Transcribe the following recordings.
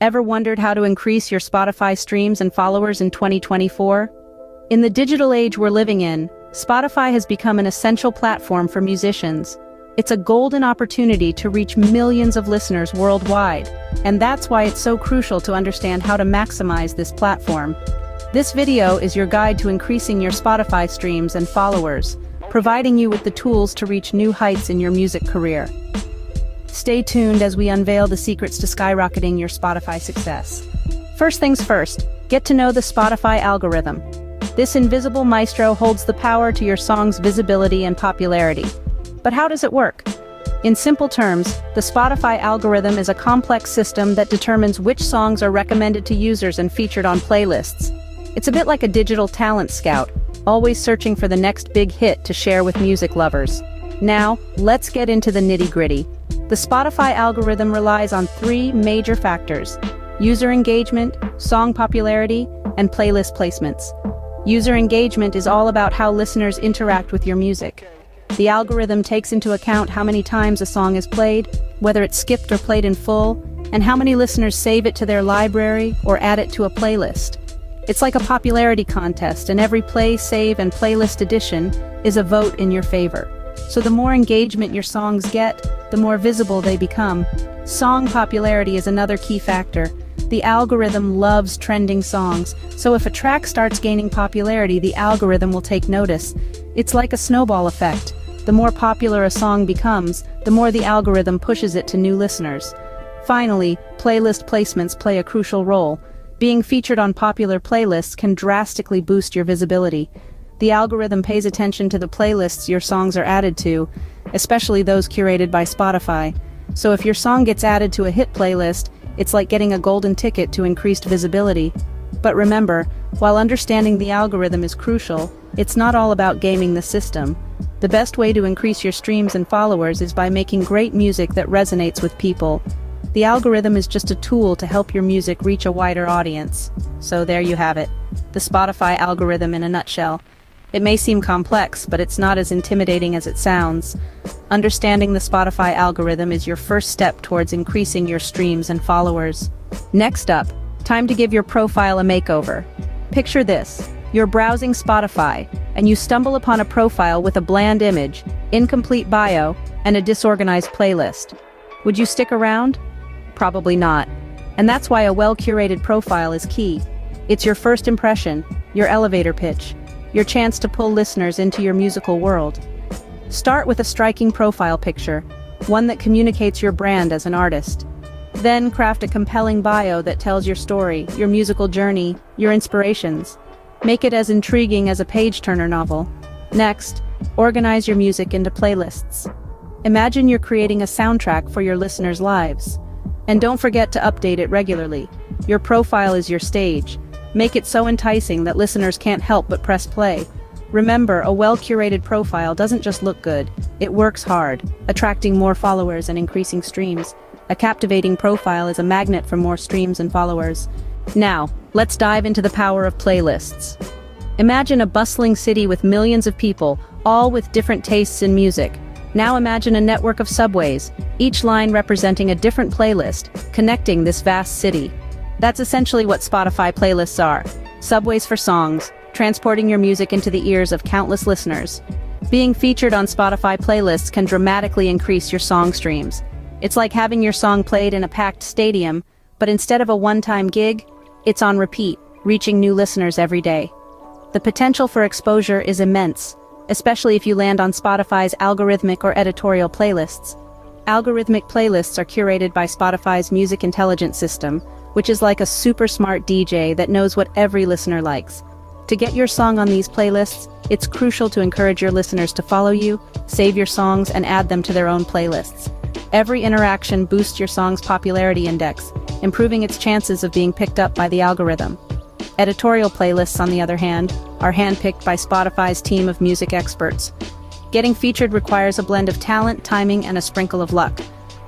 Ever wondered how to increase your Spotify streams and followers in 2024? In the digital age we're living in, Spotify has become an essential platform for musicians. It's a golden opportunity to reach millions of listeners worldwide, and that's why it's so crucial to understand how to maximize this platform. This video is your guide to increasing your Spotify streams and followers, providing you with the tools to reach new heights in your music career. Stay tuned as we unveil the secrets to skyrocketing your Spotify success. First things first, get to know the Spotify algorithm. This invisible maestro holds the power to your song's visibility and popularity. But how does it work? In simple terms, the Spotify algorithm is a complex system that determines which songs are recommended to users and featured on playlists. It's a bit like a digital talent scout, always searching for the next big hit to share with music lovers. Now, let's get into the nitty-gritty. The Spotify algorithm relies on three major factors, user engagement, song popularity, and playlist placements. User engagement is all about how listeners interact with your music. The algorithm takes into account how many times a song is played, whether it's skipped or played in full, and how many listeners save it to their library or add it to a playlist. It's like a popularity contest, and every play, save, and playlist addition is a vote in your favor. So the more engagement your songs get, the more visible they become. Song popularity is another key factor. The algorithm loves trending songs, so if a track starts gaining popularity, the algorithm will take notice. It's like a snowball effect. The more popular a song becomes, the more the algorithm pushes it to new listeners. Finally, playlist placements play a crucial role. Being featured on popular playlists can drastically boost your visibility. The algorithm pays attention to the playlists your songs are added to, especially those curated by Spotify. So if your song gets added to a hit playlist, it's like getting a golden ticket to increased visibility. But remember, while understanding the algorithm is crucial, it's not all about gaming the system. The best way to increase your streams and followers is by making great music that resonates with people. The algorithm is just a tool to help your music reach a wider audience. So there you have it. The Spotify algorithm in a nutshell. It may seem complex, but it's not as intimidating as it sounds. Understanding the Spotify algorithm is your first step towards increasing your streams and followers. Next up, time to give your profile a makeover. Picture this. You're browsing Spotify, and you stumble upon a profile with a bland image, incomplete bio, and a disorganized playlist. Would you stick around? Probably not. And that's why a well-curated profile is key. It's your first impression, your elevator pitch, your chance to pull listeners into your musical world. Start with a striking profile picture, one that communicates your brand as an artist. Then craft a compelling bio that tells your story, your musical journey, your inspirations. Make it as intriguing as a page-turner novel. Next, organize your music into playlists. Imagine you're creating a soundtrack for your listeners' lives. And don't forget to update it regularly. Your profile is your stage. Make it so enticing that listeners can't help but press play. Remember, a well-curated profile doesn't just look good, it works hard, attracting more followers and increasing streams. A captivating profile is a magnet for more streams and followers. Now, let's dive into the power of playlists. Imagine a bustling city with millions of people, all with different tastes in music. Now imagine a network of subways, each line representing a different playlist, connecting this vast city. That's essentially what Spotify playlists are. Subways for songs, transporting your music into the ears of countless listeners. Being featured on Spotify playlists can dramatically increase your song streams. It's like having your song played in a packed stadium, but instead of a one-time gig, it's on repeat, reaching new listeners every day. The potential for exposure is immense, especially if you land on Spotify's algorithmic or editorial playlists. Algorithmic playlists are curated by Spotify's music intelligence system, which is like a super smart DJ that knows what every listener likes. To get your song on these playlists, it's crucial to encourage your listeners to follow you, save your songs, and add them to their own playlists. Every interaction boosts your song's popularity index, improving its chances of being picked up by the algorithm. Editorial playlists, on the other hand, are handpicked by Spotify's team of music experts. Getting featured requires a blend of talent, timing, and a sprinkle of luck.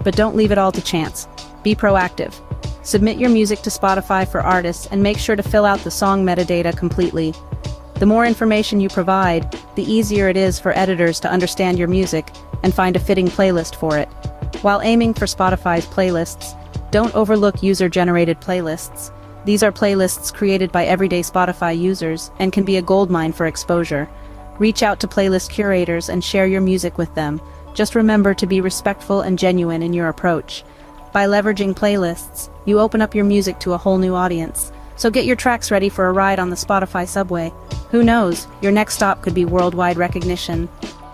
But don't leave it all to chance. Be proactive. Submit your music to Spotify for artists and make sure to fill out the song metadata completely. The more information you provide, the easier it is for editors to understand your music and find a fitting playlist for it. While aiming for Spotify's playlists, Don't overlook user-generated playlists. These are playlists created by everyday Spotify users and can be a goldmine for exposure. Reach out to playlist curators and share your music with them. Just remember to be respectful and genuine in your approach. By leveraging playlists, you open up your music to a whole new audience. So get your tracks ready for a ride on the Spotify subway. Who knows, your next stop could be worldwide recognition.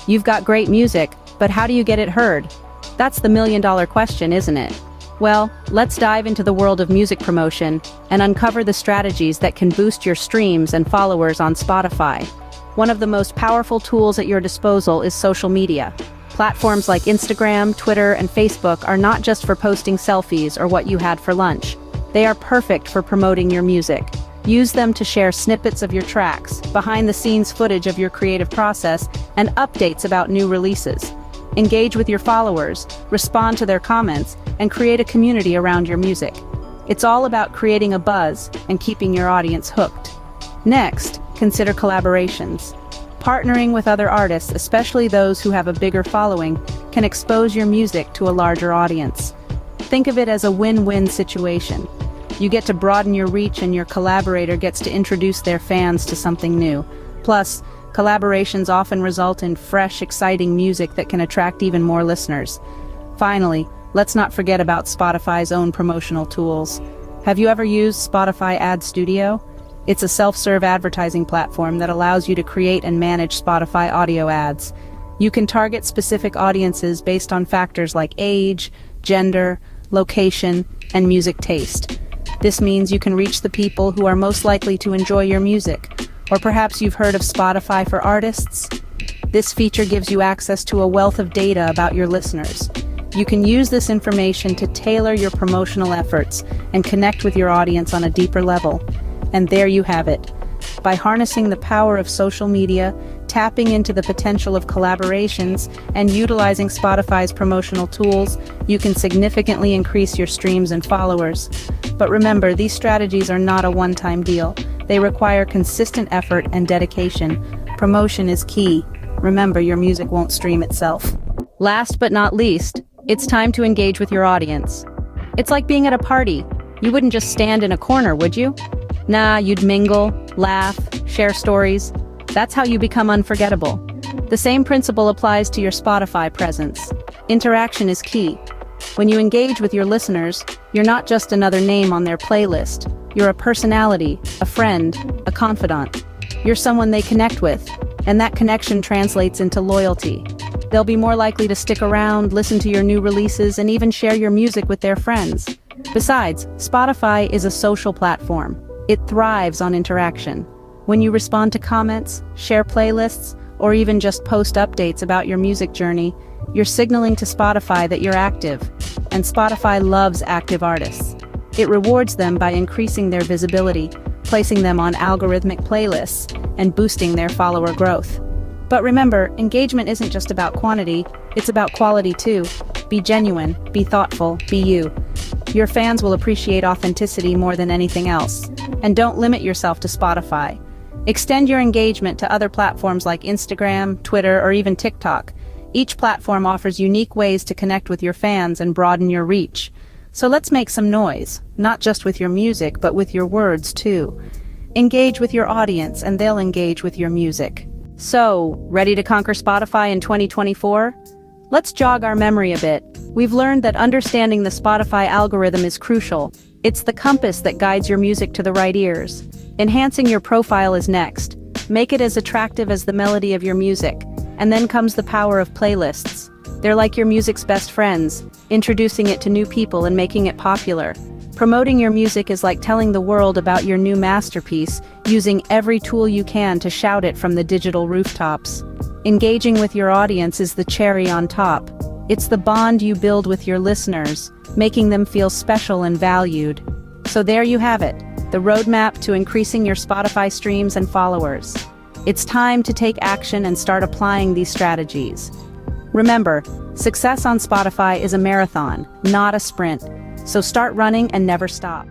You've got great music, but how do you get it heard? That's the million dollar question, isn't it? Well, let's dive into the world of music promotion and uncover the strategies that can boost your streams and followers on Spotify. One of the most powerful tools at your disposal is social media. Platforms like Instagram, Twitter, and Facebook are not just for posting selfies or what you had for lunch. They are perfect for promoting your music. Use them to share snippets of your tracks, behind-the-scenes footage of your creative process, and updates about new releases. Engage with your followers, respond to their comments, and create a community around your music. It's all about creating a buzz and keeping your audience hooked. Next, consider collaborations. Partnering with other artists, especially those who have a bigger following, can expose your music to a larger audience. Think of it as a win-win situation. You get to broaden your reach and your collaborator gets to introduce their fans to something new. Plus, collaborations often result in fresh, exciting music that can attract even more listeners. Finally, let's not forget about Spotify's own promotional tools. Have you ever used Spotify Ad Studio? It's a self-serve advertising platform that allows you to create and manage Spotify audio ads. You can target specific audiences based on factors like age, gender, location, and music taste. This means you can reach the people who are most likely to enjoy your music. Or perhaps you've heard of Spotify for Artists? This feature gives you access to a wealth of data about your listeners. You can use this information to tailor your promotional efforts and connect with your audience on a deeper level. And there you have it. By harnessing the power of social media, tapping into the potential of collaborations, and utilizing Spotify's promotional tools, you can significantly increase your streams and followers. But remember, these strategies are not a one-time deal. They require consistent effort and dedication. Promotion is key. Remember, your music won't stream itself. Last but not least, it's time to engage with your audience. It's like being at a party. You wouldn't just stand in a corner, would you? Nah, you'd mingle, laugh, share stories. That's how you become unforgettable. The same principle applies to your Spotify presence. Interaction is key. When you engage with your listeners, you're not just another name on their playlist. You're a personality, a friend, a confidant. You're someone they connect with, and that connection translates into loyalty. They'll be more likely to stick around, listen to your new releases, and even share your music with their friends. Besides, Spotify is a social platform. It thrives on interaction. When you respond to comments, share playlists, or even just post updates about your music journey, you're signaling to Spotify that you're active. And Spotify loves active artists. It rewards them by increasing their visibility, placing them on algorithmic playlists, and boosting their follower growth. But remember, engagement isn't just about quantity, it's about quality too. Be genuine, be thoughtful, be you. Your fans will appreciate authenticity more than anything else. And don't limit yourself to Spotify. Extend your engagement to other platforms like Instagram, Twitter, or even TikTok. Each platform offers unique ways to connect with your fans and broaden your reach. So let's make some noise, not just with your music, but with your words too. Engage with your audience and they'll engage with your music. So, ready to conquer Spotify in 2024? Let's jog our memory a bit. We've learned that understanding the Spotify algorithm is crucial. It's the compass that guides your music to the right ears. Enhancing your profile is next. Make it as attractive as the melody of your music. And then comes the power of playlists. They're like your music's best friends, introducing it to new people and making it popular. Promoting your music is like telling the world about your new masterpiece, using every tool you can to shout it from the digital rooftops. Engaging with your audience is the cherry on top. It's the bond you build with your listeners, making them feel special and valued. So there you have it, the roadmap to increasing your Spotify streams and followers. It's time to take action and start applying these strategies. Remember, success on Spotify is a marathon, not a sprint. So start running and never stop.